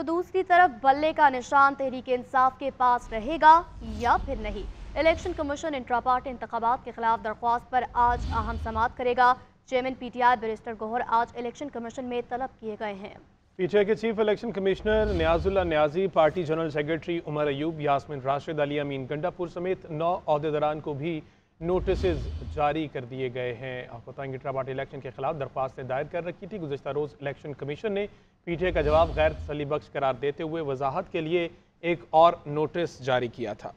तो दूसरी तरफ़ बल्ले का निशान तहरीक इंसाफ के पास रहेगा या फिर नहीं? इलेक्शन कमीशन इंट्रा पार्टी इंतबात के खिलाफ दरख्वास्त पर आज अहम समात करेगा। चेयरमैन पीटीआई बैरिस्टर गोहर आज इलेक्शन कमीशन में तलब किए गए हैं। पीटीआई के chief election commissioner Niazullah Niazi, party general secretary Umar Ayub, Yasmin Rashid Ali, Amin Gandapur समेत नौ अहदेदारान को भी नोटिस जारी कर दिए गए हैं। आपको बताएँगे इंट्रा पार्टी इलेक्शन के खिलाफ दरख्वास्तें दायर कर रखी थी। गुजशत रोज़ इलेक्शन कमीशन ने पीटीए का जवाब गैर तसली बख्श करार देते हुए वजाहत के लिए एक और नोटिस जारी किया था।